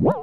What?